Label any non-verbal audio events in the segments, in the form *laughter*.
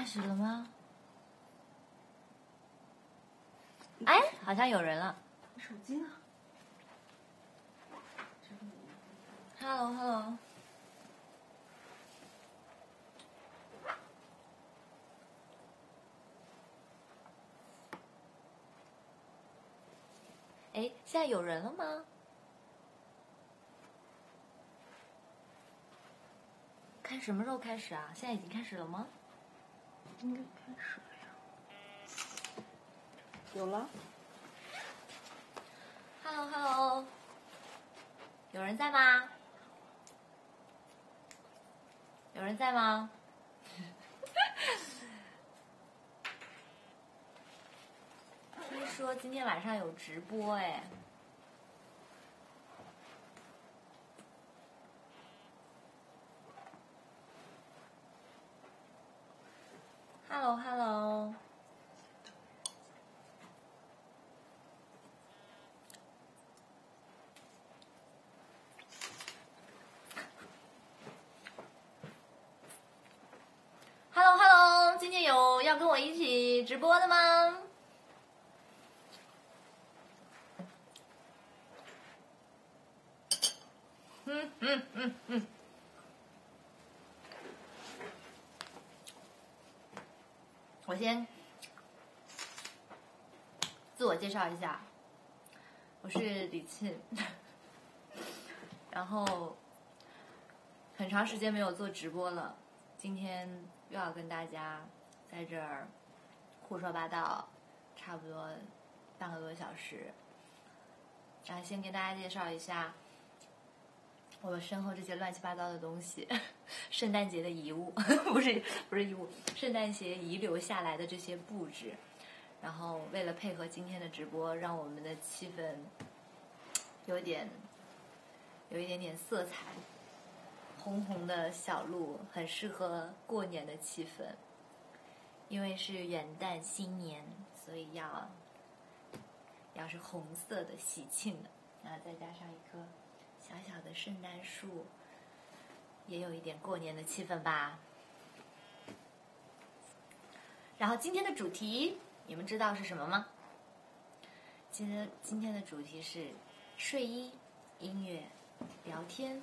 开始了吗？哎，好像有人了。手机呢？Hello，Hello。哎，现在有人了吗？看什么时候开始啊？现在已经开始了吗？应该开始了呀。有了。Hello，Hello，有人在吗？有人在吗？*laughs* 听说今天晚上有直播哎。Hello，Hello。Hello，Hello，今天有要跟我一起直播的吗？嗯嗯嗯嗯。我先自我介介绍一下，我是李沁，*laughs* 然后很长时间没有做直播了，今天又要跟大家在这儿胡说八道，差不多半个多小时，然后先跟大家介绍一下。我身后这些乱七八糟的东西，*laughs* 圣诞节的遗物，*laughs* 不是不是遗物，圣诞节遗留下来的这些布置，然后为了配合今天的直播，让我们的气氛有点有一点点色彩，红红的小鹿很适合过年的气氛，因为是元旦新年，所以要要是红色的喜庆的，然后再加上一棵。小小的圣诞树，也有一点过年的气氛吧。然后今天的主题，你们知道是什么吗？今天今天的主题是睡衣、音乐、聊天、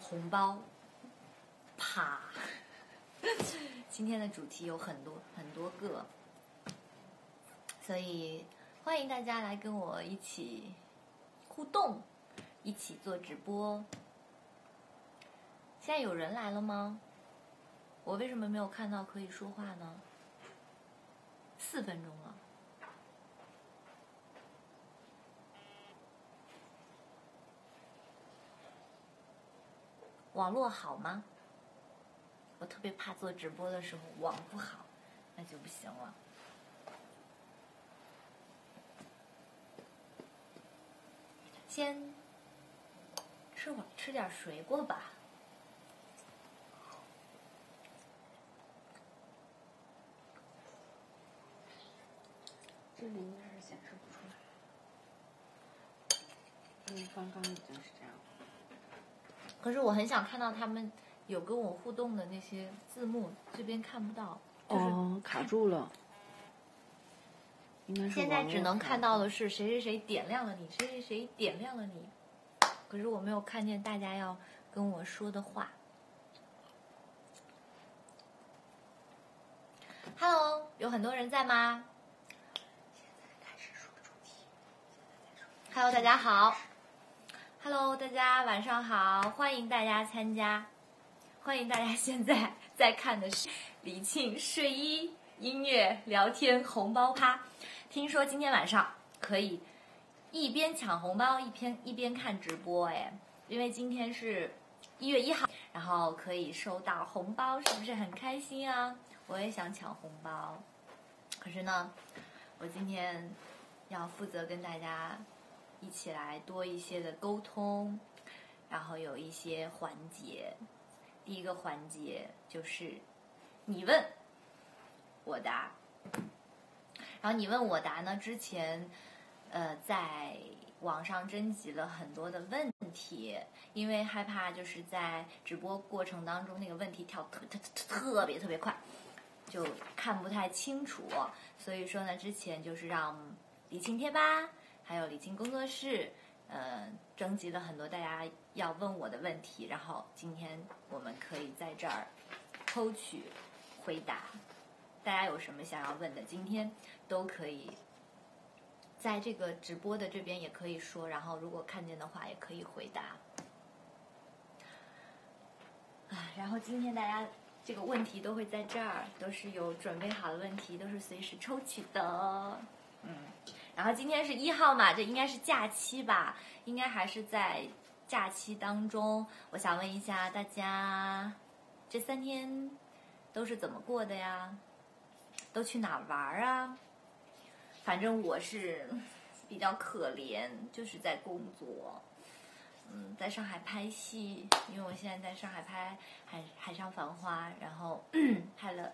红包、啪。*laughs* 今天的主题有很多很多个，所以欢迎大家来跟我一起互动。一起做直播，现在有人来了吗？我为什么没有看到可以说话呢？四分钟了，网络好吗？我特别怕做直播的时候网不好，那就不行了。先。吃会吃点水果吧。这里应该是显示不出来。因为刚刚已经是这样。可是我很想看到他们有跟我互动的那些字幕，这边看不到。哦，卡住了。现在只能看到的是谁谁谁点亮了你，谁谁谁点亮了你。可是我没有看见大家要跟我说的话。Hello，有很多人在吗？Hello，大家好。Hello，大家晚上好，欢迎大家参加，欢迎大家现在 *laughs* 在看的是李沁睡衣音乐聊天红包趴。听说今天晚上可以。一边抢红包一边一边看直播哎，因为今天是一月一号，然后可以收到红包，是不是很开心啊？我也想抢红包，可是呢，我今天要负责跟大家一起来多一些的沟通，然后有一些环节。第一个环节就是你问我答，然后你问我答呢之前。呃，在网上征集了很多的问题，因为害怕就是在直播过程当中那个问题跳特特特特别特别快，就看不太清楚，所以说呢，之前就是让李青贴吧还有李青工作室，呃，征集了很多大家要问我的问题，然后今天我们可以在这儿抽取回答，大家有什么想要问的，今天都可以。在这个直播的这边也可以说，然后如果看见的话也可以回答。啊，然后今天大家这个问题都会在这儿，都是有准备好的问题，都是随时抽取的。嗯，然后今天是一号嘛，这应该是假期吧？应该还是在假期当中。我想问一下大家，这三天都是怎么过的呀？都去哪玩啊？反正我是 *laughs* 比较可怜，就是在工作，嗯，在上海拍戏，因为我现在在上海拍《海海上繁花》，然后 *clears throat* 拍了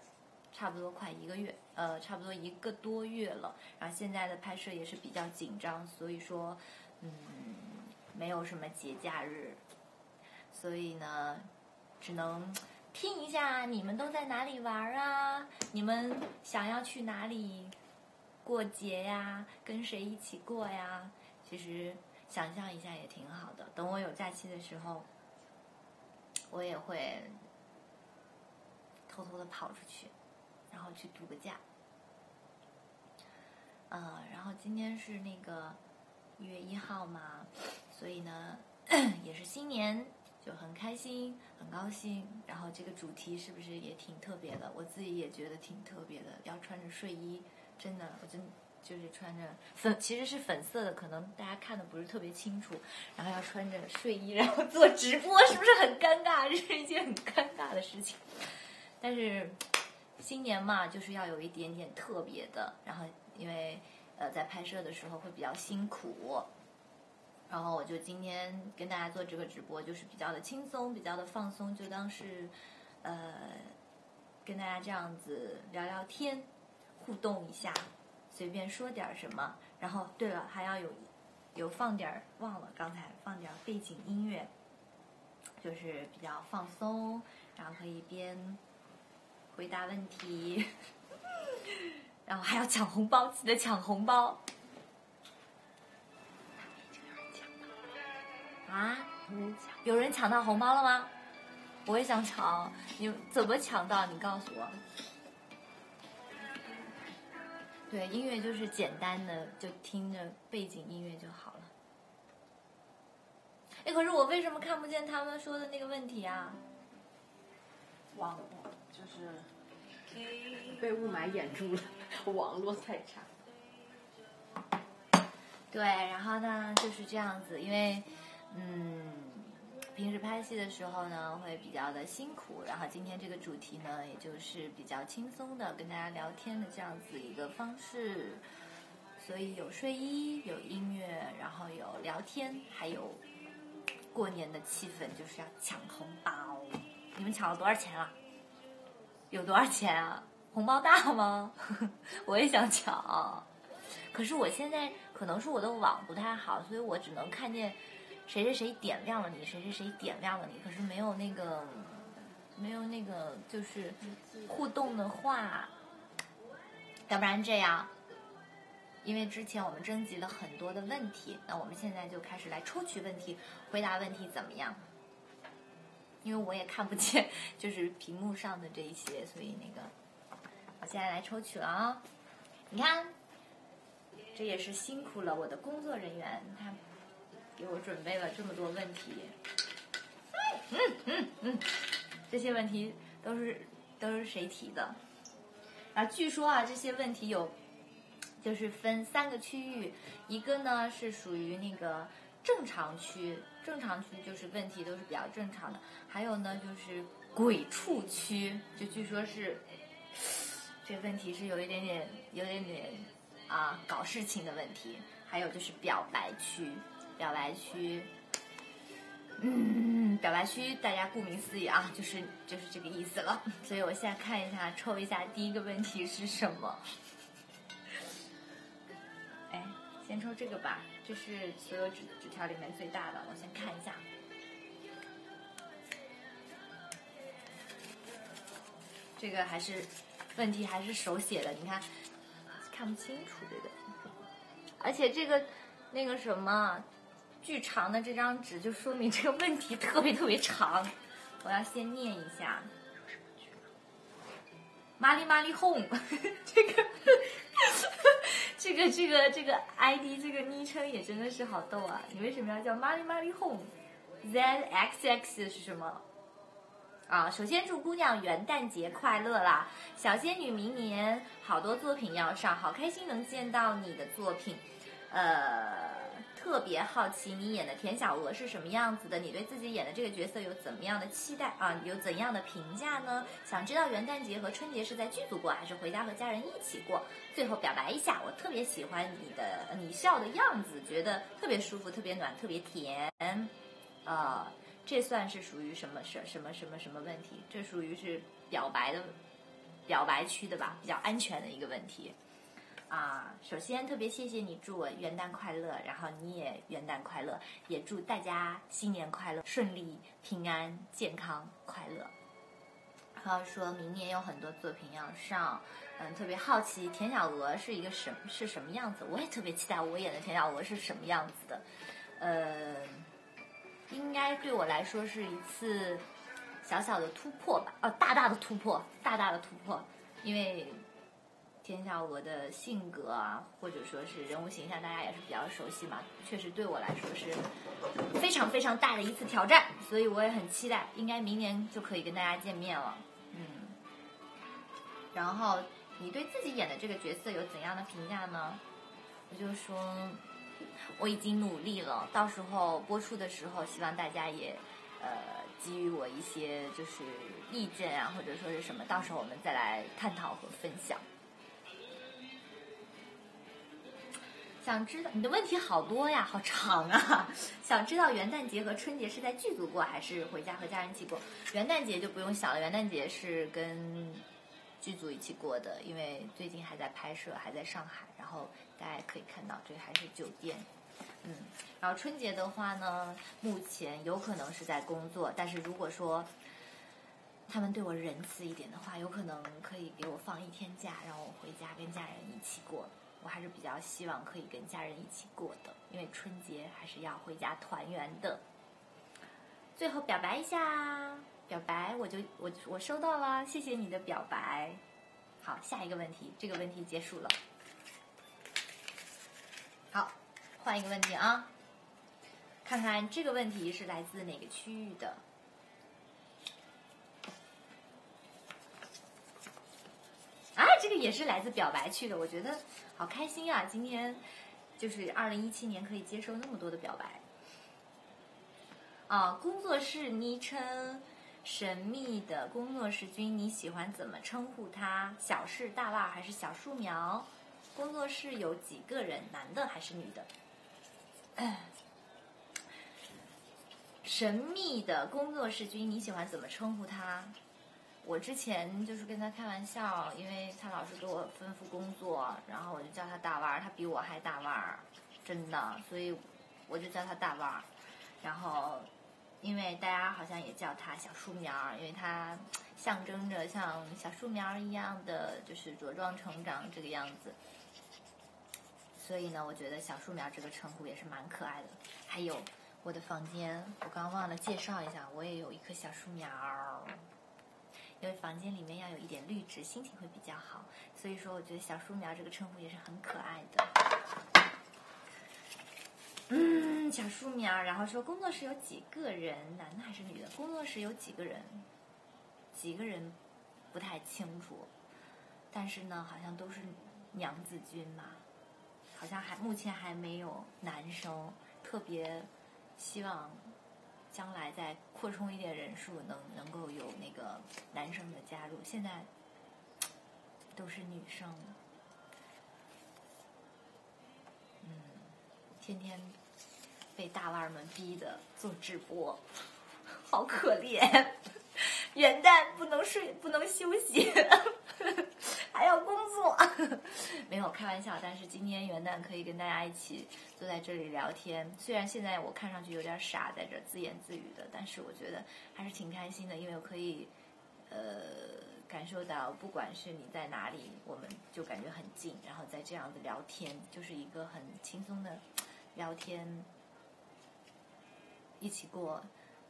差不多快一个月，呃，差不多一个多月了。然后现在的拍摄也是比较紧张，所以说，嗯，没有什么节假日，所以呢，只能听一下你们都在哪里玩啊？你们想要去哪里？过节呀，跟谁一起过呀？其实想象一下也挺好的。等我有假期的时候，我也会偷偷的跑出去，然后去度个假。呃，然后今天是那个一月一号嘛，所以呢，*coughs* 也是新年，就很开心，很高兴。然后这个主题是不是也挺特别的？我自己也觉得挺特别的，要穿着睡衣。真的，我真就是穿着粉，其实是粉色的，可能大家看的不是特别清楚。然后要穿着睡衣，然后做直播，是不是很尴尬？这是一件很尴尬的事情。但是新年嘛，就是要有一点点特别的。然后因为呃在拍摄的时候会比较辛苦，然后我就今天跟大家做这个直播，就是比较的轻松，比较的放松，就当是呃跟大家这样子聊聊天。互动一下，随便说点什么。然后，对了，还要有有放点，忘了刚才放点背景音乐，就是比较放松，然后可以边回答问题，然后还要抢红包，记得抢红包。啊？有人抢到红包了吗？我也想抢，你怎么抢到？你告诉我。对，音乐就是简单的，就听着背景音乐就好了。哎，可是我为什么看不见他们说的那个问题啊？网就是被雾霾掩住了，网络太差。对，然后呢就是这样子，因为嗯。平时拍戏的时候呢，会比较的辛苦，然后今天这个主题呢，也就是比较轻松的跟大家聊天的这样子一个方式，所以有睡衣，有音乐，然后有聊天，还有过年的气氛，就是要抢红包。你们抢了多少钱啊？有多少钱啊？红包大吗？*laughs* 我也想抢，可是我现在可能是我的网不太好，所以我只能看见。谁谁谁点亮了你，谁谁谁点亮了你，可是没有那个，没有那个就是互动的话，要不然这样，因为之前我们征集了很多的问题，那我们现在就开始来抽取问题，回答问题怎么样？因为我也看不见就是屏幕上的这一些，所以那个我现在来抽取了啊！你看，这也是辛苦了我的工作人员，他。给我准备了这么多问题，嗯嗯嗯，这些问题都是都是谁提的？啊，据说啊，这些问题有就是分三个区域，一个呢是属于那个正常区，正常区就是问题都是比较正常的，还有呢就是鬼畜区，就据说是这问题是有一点点有点点啊搞事情的问题，还有就是表白区。表白区，嗯，表白区，大家顾名思义啊，就是就是这个意思了。所以我现在看一下，抽一下第一个问题是什么？*laughs* 哎，先抽这个吧，这是所有纸纸条里面最大的，我先看一下。这个还是问题还是手写的，你看看不清楚这个，而且这个那个什么巨长的这张纸，就说明这个问题特别特别长。我要先念一下。玛丽玛丽 home，这个这个这个这个 ID 这个昵称也真的是好逗啊！你为什么要叫玛丽玛丽 home？ZXX 是什么？啊，首先祝姑娘元旦节快乐啦！小仙女明年好多作品要上，好开心能见到你的作品，呃。特别好奇你演的田小娥是什么样子的？你对自己演的这个角色有怎么样的期待啊？有怎样的评价呢？想知道元旦节和春节是在剧组过，还是回家和家人一起过？最后表白一下，我特别喜欢你的你笑的样子，觉得特别舒服，特别暖，特别甜。呃，这算是属于什么什什么什么什么问题？这属于是表白的表白区的吧？比较安全的一个问题。啊，首先特别谢谢你祝我元旦快乐，然后你也元旦快乐，也祝大家新年快乐，顺利、平安、健康、快乐。然后说明年有很多作品要上，嗯，特别好奇田小娥是一个什是什么样子，我也特别期待我演的田小娥是什么样子的，呃，应该对我来说是一次小小的突破吧，哦，大大的突破，大大的突破，因为。天下娥的性格啊，或者说是人物形象，大家也是比较熟悉嘛。确实对我来说是非常非常大的一次挑战，所以我也很期待，应该明年就可以跟大家见面了。嗯。然后你对自己演的这个角色有怎样的评价呢？我就说我已经努力了，到时候播出的时候，希望大家也呃给予我一些就是意见啊，或者说是什么，到时候我们再来探讨和分享。想知道你的问题好多呀，好长啊！想知道元旦节和春节是在剧组过，还是回家和家人一起过？元旦节就不用想了，元旦节是跟剧组一起过的，因为最近还在拍摄，还在上海。然后大家可以看到，这还是酒店。嗯，然后春节的话呢，目前有可能是在工作，但是如果说他们对我仁慈一点的话，有可能可以给我放一天假，让我回家跟家人一起过。我还是比较希望可以跟家人一起过的，因为春节还是要回家团圆的。最后表白一下，表白我就我我收到了，谢谢你的表白。好，下一个问题，这个问题结束了。好，换一个问题啊，看看这个问题是来自哪个区域的。也是来自表白去的，我觉得好开心啊！今天就是二零一七年可以接受那么多的表白。啊，工作室昵称神秘的工作室君，你喜欢怎么称呼他？小事大腕还是小树苗？工作室有几个人？男的还是女的？*clears throat* 神秘的工作室君，你喜欢怎么称呼他？我之前就是跟他开玩笑，因为他老是给我吩咐工作，然后我就叫他大腕儿，他比我还大腕儿，真的，所以我就叫他大腕儿。然后，因为大家好像也叫他小树苗儿，因为他象征着像小树苗儿一样的就是茁壮成长这个样子。所以呢，我觉得小树苗这个称呼也是蛮可爱的。还有我的房间，我刚忘了介绍一下，我也有一棵小树苗儿。因为房间里面要有一点绿植，心情会比较好。所以说，我觉得小树苗这个称呼也是很可爱的。嗯，小树苗。然后说工作室有几个人，男的还是女的？工作室有几个人？几个人不太清楚。但是呢，好像都是娘子军嘛。好像还目前还没有男生，特别希望。将来再扩充一点人数，能能够有那个男生的加入。现在都是女生，嗯，天天被大腕们逼的做直播，好可怜。*laughs* 元旦不能睡，不能休息，还要工作。*laughs* 没有开玩笑，但是今天元旦可以跟大家一起坐在这里聊天。虽然现在我看上去有点傻，在这自言自语的，但是我觉得还是挺开心的，因为我可以呃，感受到不管是你在哪里，我们就感觉很近，然后在这样子聊天，就是一个很轻松的聊天，一起过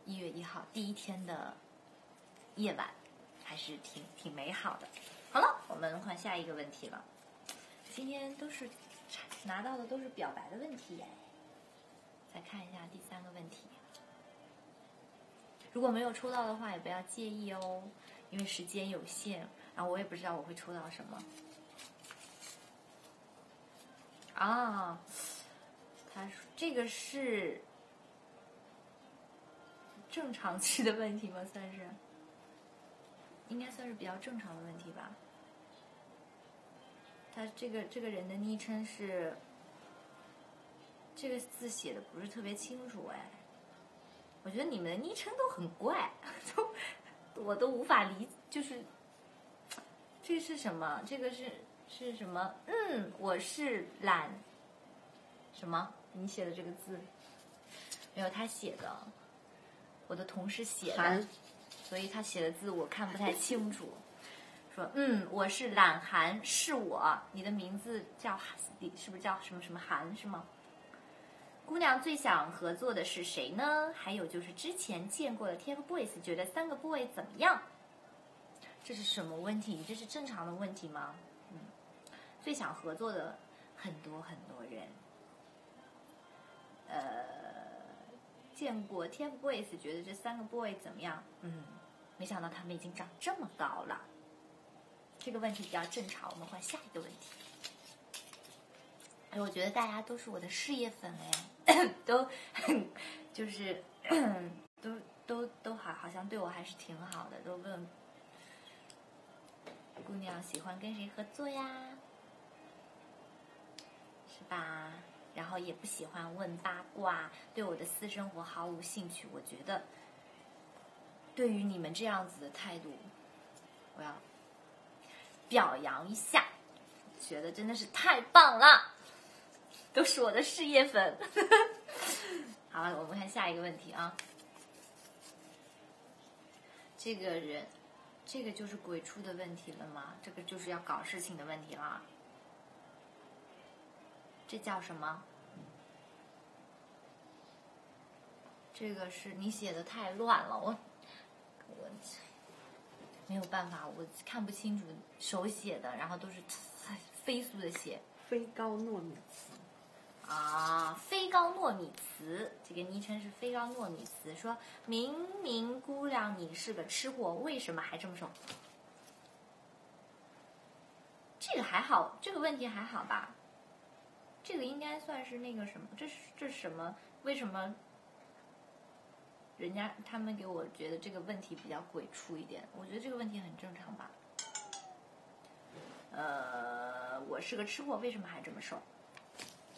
一月一号第一天的夜晚，还是挺挺美好的。好了，我们换下一个问题了。今天都是拿到的都是表白的问题耶。再看一下第三个问题。如果没有抽到的话，也不要介意哦，因为时间有限，然后我也不知道我会抽到什么。啊，他说这个是正常期的问题吗？算是，应该算是比较正常的问题吧。他这个这个人的昵称是，这个字写的不是特别清楚哎。我觉得你们的昵称都很怪，都我都无法理，就是这是什么？这个是是什么？嗯，我是懒什么？你写的这个字没有他写的，我的同事写的，所以他写的字我看不太清楚。说嗯，我是懒寒，是我。你的名字叫是不是叫什么什么寒是吗？姑娘最想合作的是谁呢？还有就是之前见过的 TFBOYS，觉得三个 boy 怎么样？这是什么问题？这是正常的问题吗？嗯，最想合作的很多很多人，呃，见过 TFBOYS，觉得这三个 boy 怎么样？嗯，没想到他们已经长这么高了。这个问题比较正常，我们换下一个问题。哎，我觉得大家都是我的事业粉哎，*coughs* 都 *coughs* 就是 *coughs* 都都都好，好像对我还是挺好的。都问姑娘喜欢跟谁合作呀？是吧？然后也不喜欢问八卦，对我的私生活毫无兴趣。我觉得，对于你们这样子的态度，我要表扬一下，觉得真的是太棒了。都是我的事业粉。*laughs* 好了，我们看下一个问题啊。这个人，这个就是鬼畜的问题了吗？这个就是要搞事情的问题了。这叫什么？这个是你写的太乱了，我我没有办法，我看不清楚手写的，然后都是飞速的写。飞高糯米糍啊，飞高糯米糍，这个昵称是飞高糯米糍。说明明姑娘你是个吃货，为什么还这么瘦？这个还好，这个问题还好吧？这个应该算是那个什么？这是这是什么？为什么人家他们给我觉得这个问题比较鬼畜一点？我觉得这个问题很正常吧。呃，我是个吃货，为什么还这么瘦？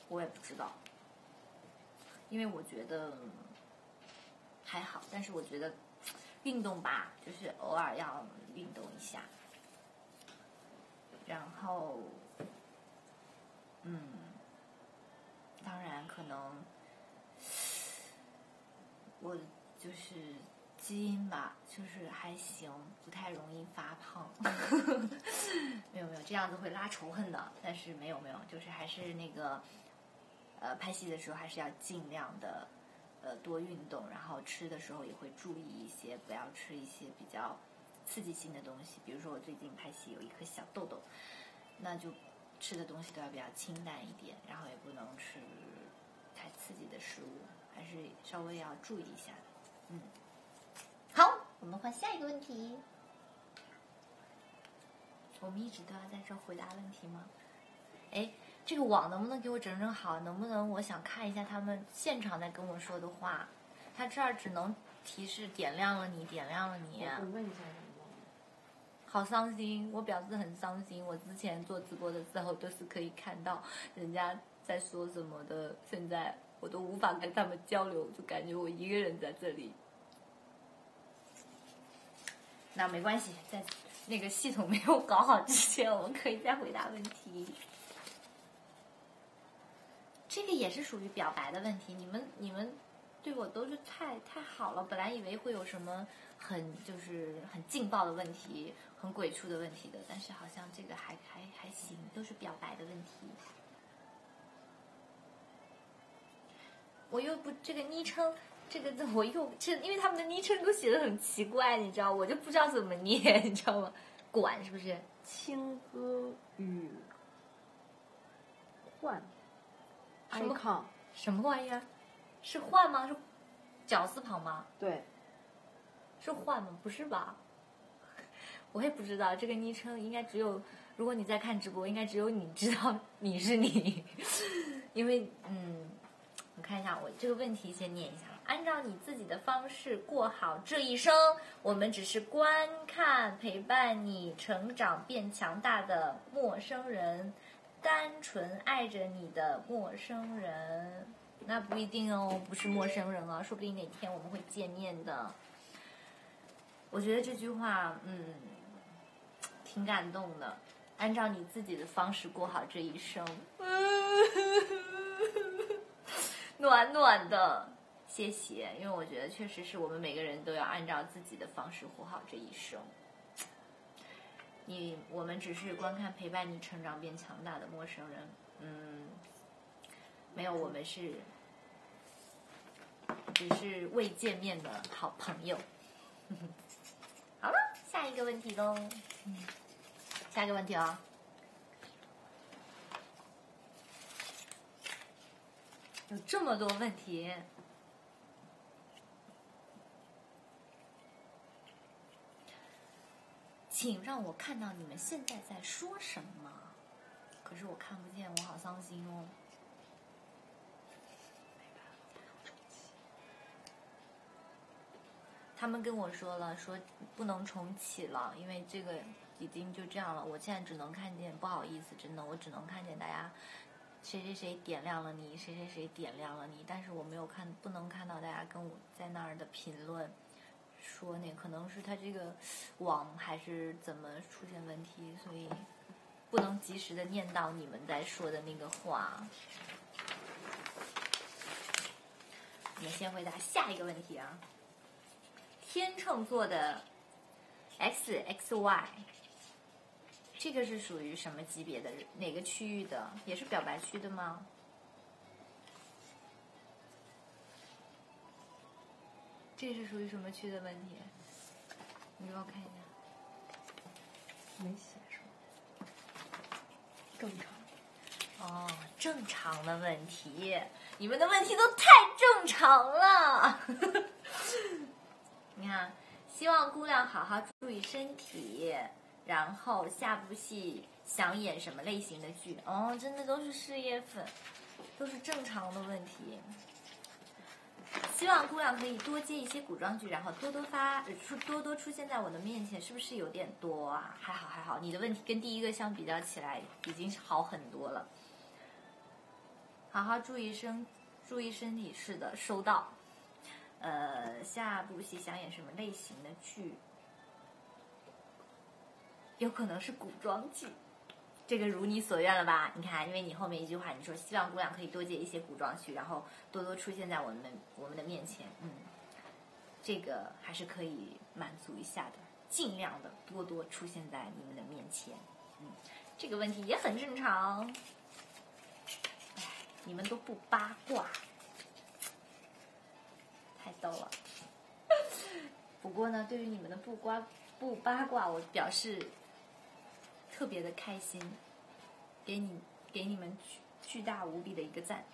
我也不知道，因为我觉得还好，但是我觉得运动吧，就是偶尔要运动一下，然后，嗯，当然可能我就是基因吧，就是还行，不太容易发胖，*laughs* 没有没有这样子会拉仇恨的，但是没有没有，就是还是那个。呃，拍戏的时候还是要尽量的，呃，多运动，然后吃的时候也会注意一些，不要吃一些比较刺激性的东西。比如说我最近拍戏有一颗小痘痘，那就吃的东西都要比较清淡一点，然后也不能吃太刺激的食物，还是稍微要注意一下。嗯，好，我们换下一个问题。我们一直都要在这回答问题吗？哎。这个网能不能给我整整好？能不能我想看一下他们现场在跟我说的话？他这儿只能提示点亮了你，点亮了你。我问一下什么？好伤心，我表示很伤心。我之前做直播的时候都是可以看到人家在说什么的，现在我都无法跟他们交流，就感觉我一个人在这里。那没关系，在那个系统没有搞好之前，我们可以再回答问题。这个也是属于表白的问题，你们你们对我都是太太好了。本来以为会有什么很就是很劲爆的问题，很鬼畜的问题的，但是好像这个还还还行，都是表白的问题。我又不这个昵称，这个字我又这，因为他们的昵称都写的很奇怪，你知道，我就不知道怎么念，*laughs* 你知道吗？管是不是？青歌与幻什么什么玩意儿？是换吗？是绞丝旁吗？对，是换吗？不是吧？*laughs* 我也不知道，这个昵称应该只有，如果你在看直播，应该只有你知道你是你，*laughs* 因为嗯，我看一下，我这个问题先念一下。按照你自己的方式过好这一生，我们只是观看、陪伴你成长变强大的陌生人，单纯爱着你的陌生人。那不一定哦，不是陌生人啊，说不定哪天我们会见面的。我觉得这句话，嗯，挺感动的。按照你自己的方式过好这一生，*laughs* 暖暖的，谢谢。因为我觉得确实是我们每个人都要按照自己的方式活好这一生。你，我们只是观看、陪伴你成长变强大的陌生人，嗯，没有，我们是。只是未见面的好朋友。*laughs* 好了，下一个问题喽。下一个问题啊，有这么多问题，请让我看到你们现在在说什么。可是我看不见，我好伤心哦。他们跟我说了，说不能重启了，因为这个已经就这样了。我现在只能看见，不好意思，真的，我只能看见大家谁谁谁点亮了你，谁谁谁点亮了你，但是我没有看，不能看到大家跟我在那儿的评论，说那可能是他这个网还是怎么出现问题，所以不能及时的念到你们在说的那个话。我们先回答下一个问题啊。天秤座的 X X Y，这个是属于什么级别的？哪个区域的？也是表白区的吗？这是属于什么区的问题？你给我看一下。没写是吗？正常。哦，正常的问题，你们的问题都太正常了。*laughs* 你看，希望姑娘好好注意身体，然后下部戏想演什么类型的剧？哦，真的都是事业粉，都是正常的问题。希望姑娘可以多接一些古装剧，然后多多发出，多多出现在我的面前，是不是有点多啊？还好还好，你的问题跟第一个相比较起来，已经好很多了。好好注意身，注意身体，是的，收到。呃，下部戏想演什么类型的剧？有可能是古装剧，这个如你所愿了吧？你看，因为你后面一句话，你说希望姑娘可以多接一些古装剧，然后多多出现在我们我们的面前，嗯，这个还是可以满足一下的，尽量的多多出现在你们的面前，嗯，这个问题也很正常。哎，你们都不八卦。太逗了，*laughs* 不过呢，对于你们的不瓜不八卦，我表示特别的开心，给你给你们巨巨大无比的一个赞。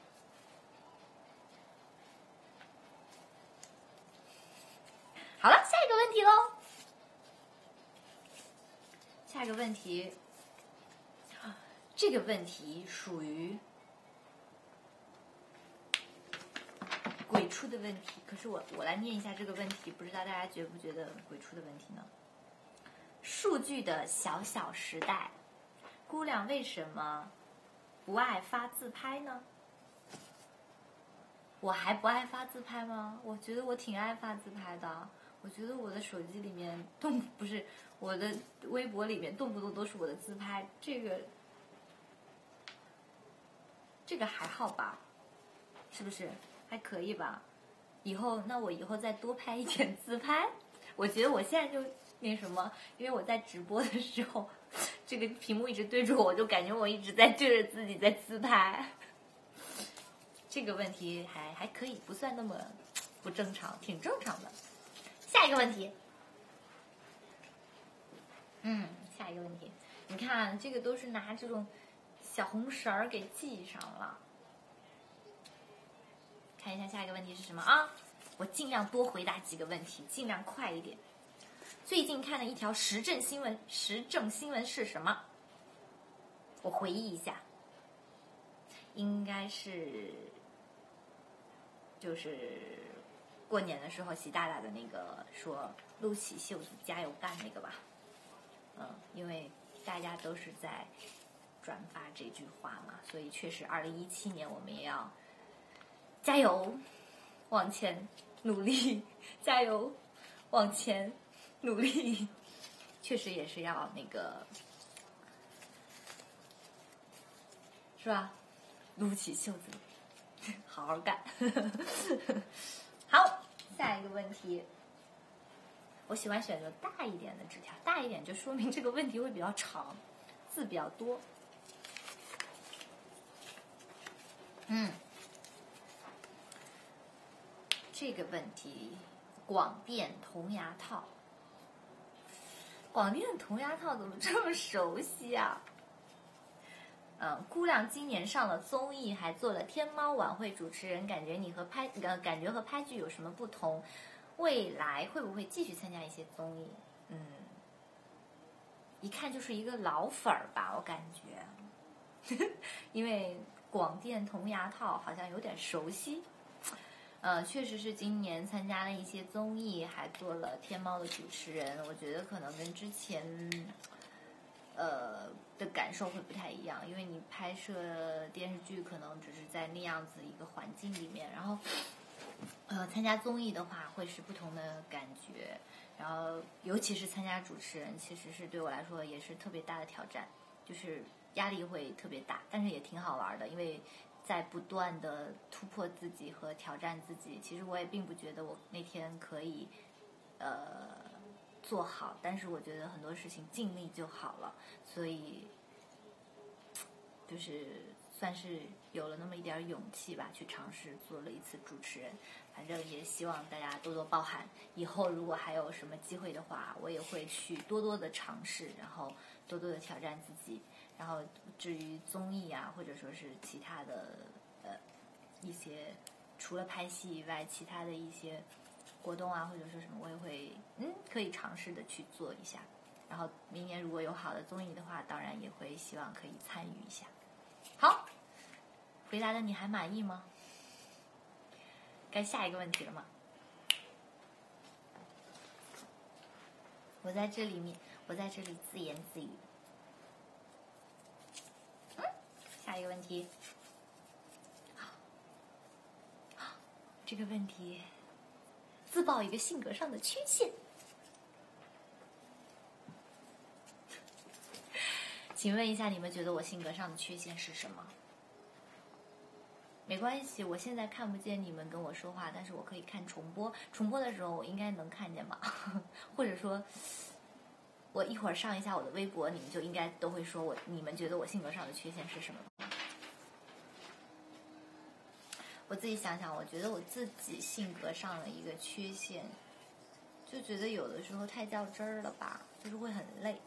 好了，下一个问题喽，下一个问题，这个问题属于。鬼畜的问题，可是我我来念一下这个问题，不知道大家觉不觉得鬼畜的问题呢？数据的小小时代，姑娘为什么不爱发自拍呢？我还不爱发自拍吗？我觉得我挺爱发自拍的，我觉得我的手机里面动不是我的微博里面动不动都是我的自拍，这个这个还好吧？是不是？还可以吧，以后那我以后再多拍一点自拍。我觉得我现在就那什么，因为我在直播的时候，这个屏幕一直对着我，就感觉我一直在对着自己在自拍。这个问题还还可以，不算那么不正常，挺正常的。下一个问题，嗯，下一个问题，你看这个都是拿这种小红绳儿给系上了。看一下下一个问题是什么啊？我尽量多回答几个问题，尽量快一点。最近看的一条时政新闻，时政新闻是什么？我回忆一下，应该是就是过年的时候，习大大的那个说“撸起袖子加油干”那个吧。嗯，因为大家都是在转发这句话嘛，所以确实，二零一七年我们也要。加油，往前努力！加油，往前努力！*laughs* 确实也是要那个，是吧？撸起袖子，*laughs* 好好干！*laughs* 好，下一个问题。我喜欢选择大一点的纸条，大一点就说明这个问题会比较长，字比较多。嗯。这个问题，广电童牙套，广电的童牙套怎么这么熟悉啊？嗯，姑娘今年上了综艺，还做了天猫晚会主持人，感觉你和拍呃，感觉和拍剧有什么不同？未来会不会继续参加一些综艺？嗯，一看就是一个老粉儿吧，我感觉，*laughs* 因为广电童牙套好像有点熟悉。呃，确实是今年参加了一些综艺，还做了天猫的主持人。我觉得可能跟之前，呃的感受会不太一样，因为你拍摄电视剧可能只是在那样子一个环境里面，然后，呃，参加综艺的话会是不同的感觉。然后，尤其是参加主持人，其实是对我来说也是特别大的挑战，就是压力会特别大，但是也挺好玩的，因为。在不断的突破自己和挑战自己，其实我也并不觉得我那天可以，呃，做好，但是我觉得很多事情尽力就好了，所以，就是算是有了那么一点勇气吧，去尝试做了一次主持人。反正也希望大家多多包涵，以后如果还有什么机会的话，我也会去多多的尝试，然后多多的挑战自己。然后至于综艺啊，或者说是其他的呃一些，除了拍戏以外，其他的一些活动啊，或者说什么，我也会嗯可以尝试的去做一下。然后明年如果有好的综艺的话，当然也会希望可以参与一下。好，回答的你还满意吗？该下一个问题了吗？我在这里面，我在这里自言自语。下一个问题，*gasps* 这个问题自曝一个性格上的缺陷，*laughs* 请问一下，你们觉得我性格上的缺陷是什么？没关系，我现在看不见你们跟我说话，但是我可以看重播，重播的时候我应该能看见吧？*laughs* 或者说。我一会儿上一下我的微博，你们就应该都会说我，你们觉得我性格上的缺陷是什么？我自己想想，我觉得我自己性格上的一个缺陷，就觉得有的时候太较真儿了吧，就是会很累，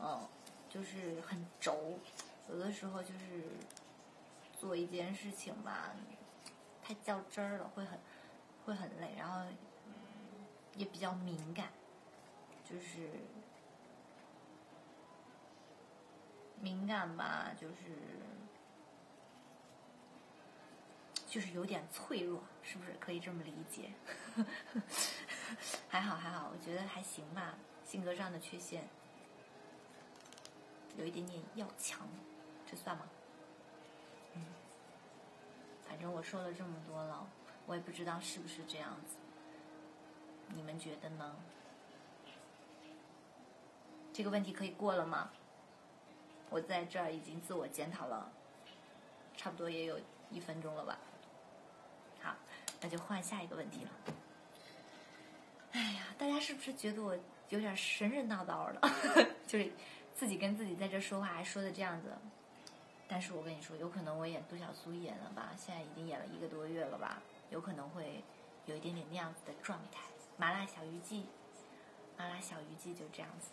嗯，就是很轴，有的时候就是做一件事情吧，太较真儿了，会很会很累，然后也比较敏感，就是。敏感吧，就是就是有点脆弱，是不是可以这么理解？*laughs* 还好还好，我觉得还行吧。性格上的缺陷，有一点点要强，这算吗？嗯，反正我说了这么多了，我也不知道是不是这样子。你们觉得呢？这个问题可以过了吗？我在这儿已经自我检讨了，差不多也有一分钟了吧。那就换下一个问题了。哎呀，大家是不是觉得我有点神神叨叨的？*laughs* 就是自己跟自己在这说话，还说的这样子。但是我跟你说，有可能我演杜小苏演了吧，现在已经演了一个多月了吧，有可能会有一点点那样子的状态。麻辣小鱼记，麻辣小鱼记就这样子。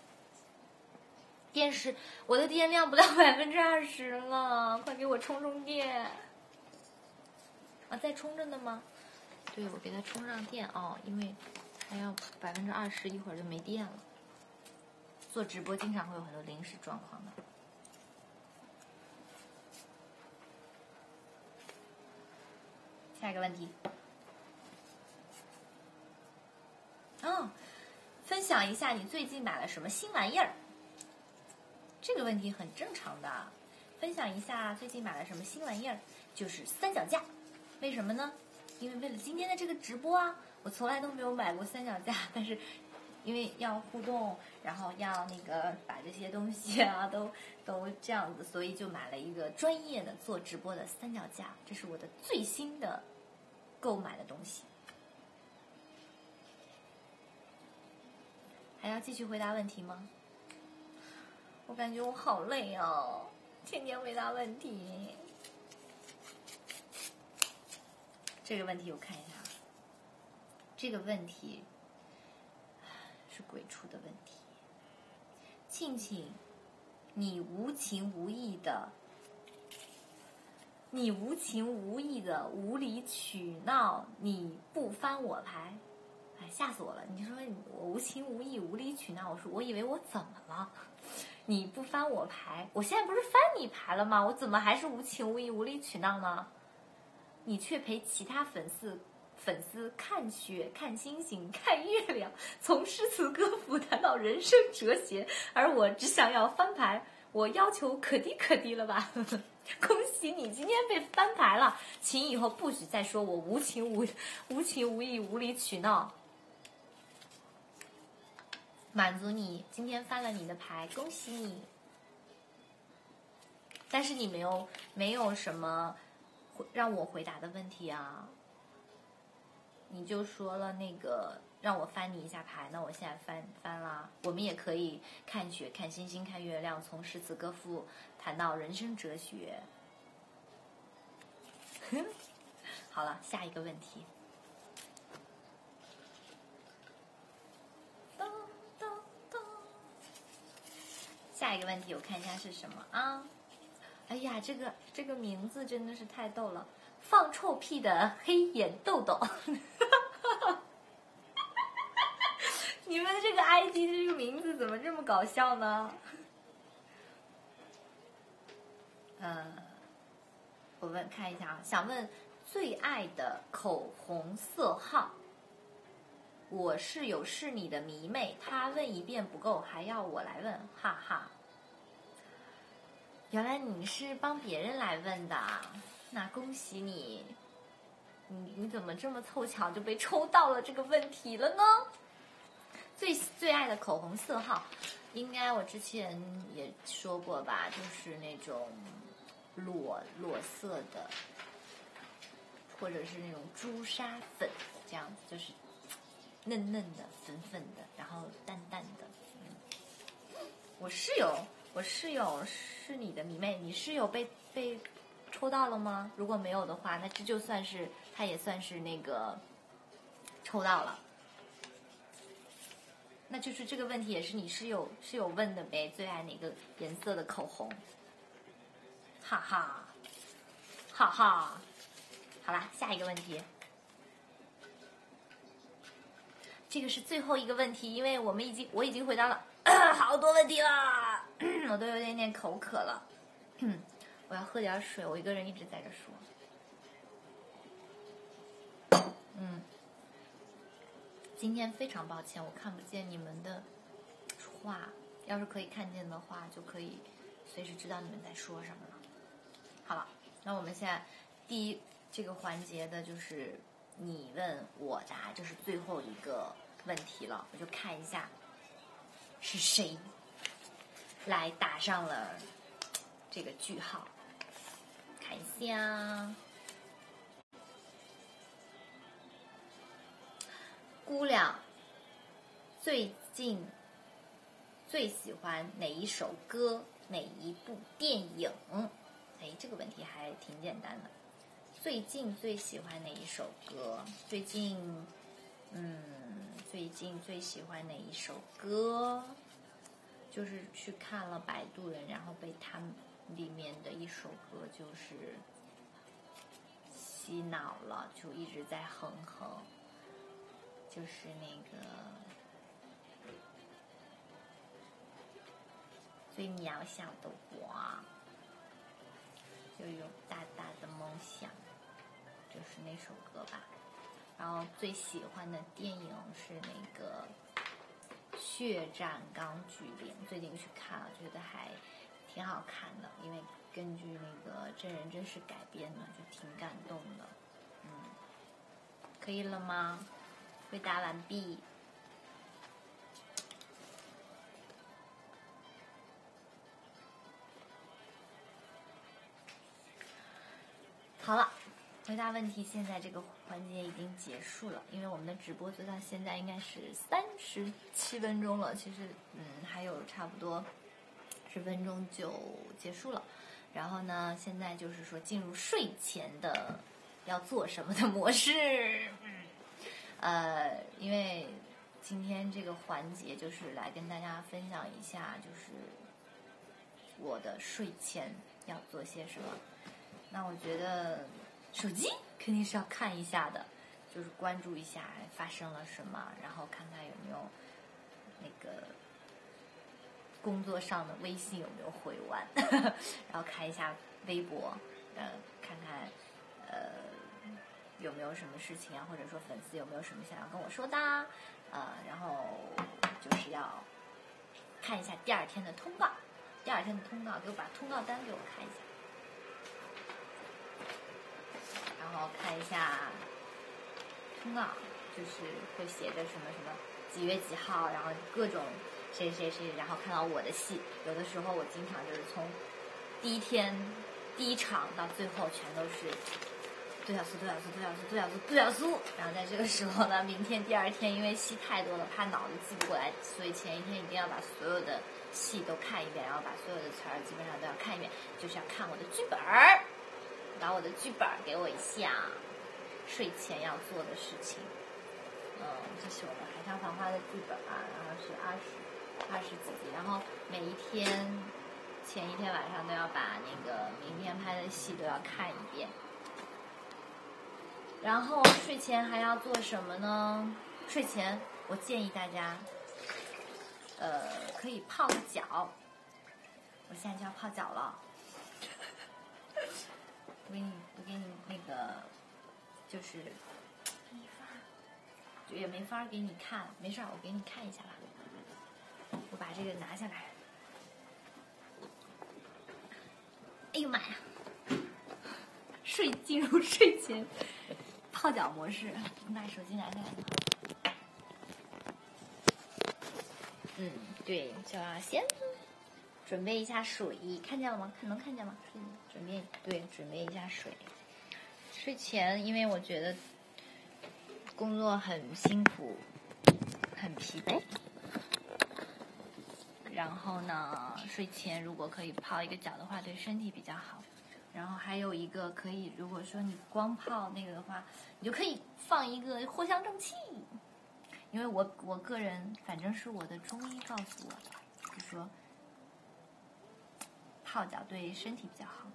电视，我的电量不到百分之二十了，快给我充充电。啊，在充着呢吗？对，我给它充上电哦，因为还要百分之二十，一会儿就没电了。做直播经常会有很多临时状况的。下一个问题。哦，分享一下你最近买了什么新玩意儿？这个问题很正常的。分享一下最近买了什么新玩意儿？就是三脚架。为什么呢？因为为了今天的这个直播啊，我从来都没有买过三脚架，*laughs* 但是因为要互动，然后要那个把这些东西啊 *laughs* 都都这样子，所以就买了一个专业的做直播的三脚架。这是我的最新的购买的东西。还要继续回答问题吗？我感觉我好累哦，天天回答问题。这个问题我看一下，这个问题是鬼出的问题。庆庆，你无情无义的，你无情无义的无理取闹，你不翻我牌。哎，吓死我了！你说我无情无义、无理取闹，我说我以为我怎么了？你不翻我牌，我现在不是翻你牌了吗？我怎么还是无情无义、无理取闹呢？你却陪其他粉丝粉丝看雪、看星星、*laughs* 看月亮，从诗词歌赋谈到人生哲学，而我只想要翻牌。我要求可低可低了吧？*laughs* 恭喜你今天被翻牌了，请以后不许再说我无情无无情无义、无理取闹。满足你今天翻了你的牌，恭喜你。但是你没有没有什么让我回答的问题啊？你就说了那个让我翻你一下牌，那我现在翻翻啦。我们也可以看雪、看星星、看月亮，从诗词歌赋谈到人生哲学。*laughs* 好了，下一个问题。下一个问题，我看一下是什么啊？哎呀，这个这个名字真的是太逗了，放臭屁的黑眼豆豆。*laughs* 你们这个 ID 这个名字怎么这么搞笑呢？嗯，我问看一下啊，想问最爱的口红色号。我室友是你的迷妹，他问一遍不够，还要我来问，哈哈。原来你是帮别人来问的，那恭喜你。你你怎么这么凑巧就被抽到了这个问题了呢？最最爱的口红色号，应该我之前也说过吧，就是那种裸裸色的，或者是那种朱砂粉这样子，就是。嫩嫩的，粉粉的，然后淡淡的。我室友，我室友是你的迷妹，你室友被被抽到了吗？如果没有的话，那这就算是他也算是那个抽到了。那就是这个问题也是你室友室友问的呗？最爱哪个颜色的口红？哈哈，哈哈，好啦，下一个问题。这个是最后一个问题，因为我们已经我已经回答了 *coughs* 好多问题了，*clears throat* 我都有点点口渴了，我要喝点水。我一个人一直在这说，嗯，今天非常抱歉，我看不见你们的话，要是可以看见的话，就可以随时知道你们在说什么了。好了，那我们现在第一这个环节的就是你问我答，这是最后一个。问题了，我就看一下是谁来打上了这个句号，看一下。姑娘最近最喜欢哪一首歌，哪一部电影？哎，这个问题还挺简单的。最近最喜欢哪一首歌？最近，嗯，最近最喜欢哪一首歌？就是去看了《摆渡人》，然后被他里面的一首歌就是洗脑了，就一直在哼哼，就是那个最渺小的我，就有大大的梦想，就是那首歌吧。然后最喜欢的电影是那个。血战钢锯岭最近去看了，觉得还挺好看的，因为根据那个真人真事改编的，就挺感动的。嗯，可以了吗？回答完毕。好了。回答问题，现在这个环节已经结束了，因为我们的直播做到现在应该是三十七分钟了，其实嗯还有差不多十分钟就结束了。然后呢，现在就是说进入睡前的要做什么的模式。嗯呃，因为今天这个环节就是来跟大家分享一下，就是我的睡前要做些什么。那我觉得。手机肯定是要看一下的，就是关注一下发生了什么，然后看看有没有那个工作上的微信有没有回完，*laughs* 然后看一下微博，呃，看看呃有没有什么事情啊，或者说粉丝有没有什么想要跟我说的，啊呃，然后就是要看一下第二天的通告，第二天的通告给我把通告单给我看一下。然后看一下通告，就是会写着什么什么几月几号，然后各种谁谁谁，然后看到我的戏。有的时候我经常就是从第一天第一场到最后全都是杜小苏、杜小苏、杜小苏、杜小苏、杜小苏。然后在这个时候呢，明天第二天因为戏太多了，怕脑子记不过来，所以前一天一定要把所有的戏都看一遍，然后把所有的词儿基本上都要看一遍，就是要看我的剧本儿。把我的剧本给我一下，睡前要做的事情。嗯，这是我们《海上繁花》的剧本啊，然后是二十二十几集，然后每一天前一天晚上都要把那个明天拍的戏都要看一遍。然后睡前还要做什么呢？睡前我建议大家，呃，可以泡个脚。我现在就要泡脚了。我给你，我给你那个，就是，没法，也没法给你看，没事，我给你看一下吧。我把这个拿下来。哎呦妈呀！睡进入睡前泡脚模式，你把手机拿下来。嗯，对，就要先。准备一下水，看见了吗？看能看见吗？准备对，准备一下水。睡前，因为我觉得工作很辛苦，很疲惫。然后呢，睡前如果可以泡一个脚的话，对身体比较好。然后还有一个可以，如果说你光泡那个的话，你就可以放一个藿香正气。因为我我个人，反正是我的中医告诉我的，就说。泡脚对身体比较好，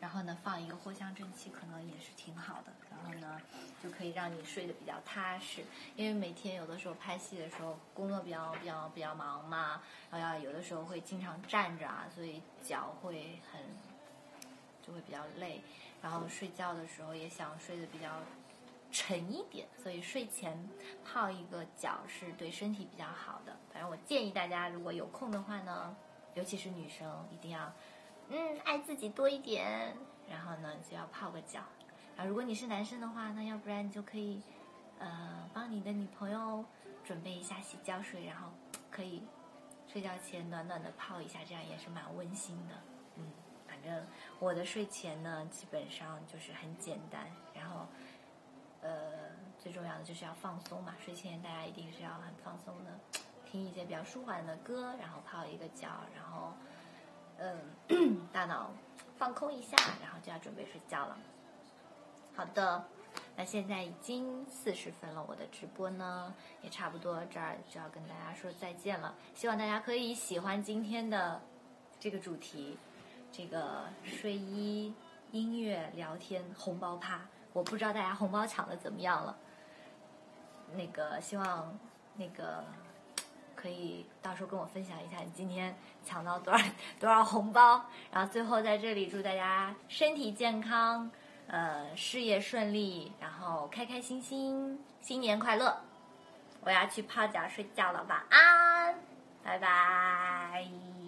然后呢，放一个藿香正气可能也是挺好的。然后呢，就可以让你睡得比较踏实。因为每天有的时候拍戏的时候，工作比较比较比较忙嘛，然后要有的时候会经常站着啊，所以脚会很就会比较累。然后睡觉的时候也想睡得比较沉一点，所以睡前泡一个脚是对身体比较好的。反正我建议大家如果有空的话呢。尤其是女生，一定要，嗯，爱自己多一点。然后呢，就要泡个脚。啊，如果你是男生的话，那要不然你就可以，呃，帮你的女朋友准备一下洗脚水，然后可以睡觉前暖暖的泡一下，这样也是蛮温馨的。嗯，反正我的睡前呢，基本上就是很简单，然后，呃，最重要的就是要放松嘛，睡前大家一定是要很放松的，听一些比较舒缓的歌，然后泡一个脚，然后嗯，*coughs* 大脑放空一下，然后就要准备睡觉了。好的，那现在已经四十分了，我的直播呢也差不多这儿就要跟大家说再见了。希望大家可以喜欢今天的这个主题，这个睡衣音乐聊天红包趴。我不知道大家红包抢的怎么样了，那个希望那个可以到时候跟我分享一下你今天抢到多少多少红包。然后最后在这里祝大家身体健康。呃，事业顺利，然后开开心心，新年快乐！我要去泡脚睡觉了，晚安，拜拜。